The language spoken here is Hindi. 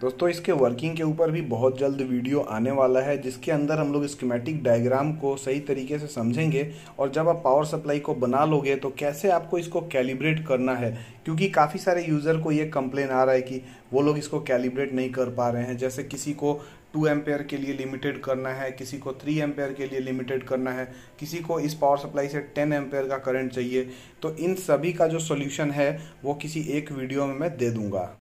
दोस्तों, इसके वर्किंग के ऊपर भी बहुत जल्द वीडियो आने वाला है, जिसके अंदर हम लोग स्कीमेटिक डायग्राम को सही तरीके से समझेंगे और जब आप पावर सप्लाई को बना लोगे तो कैसे आपको इसको कैलिब्रेट करना है? क्योंकि काफ़ी सारे यूज़र को ये कंप्लेन आ रहा है कि वो लोग इसको कैलिब्रेट नहीं कर पा रहे हैं। जैसे किसी को टू एम्पेयर के लिए लिमिटेड करना है, किसी को थ्री एम्पेयर के लिए लिमिटेड करना है, किसी को इस पावर सप्लाई से टेन एम्पेयर का करंट चाहिए। तो इन सभी का जो सोल्यूशन है, वो किसी एक वीडियो में मैं दे दूँगा।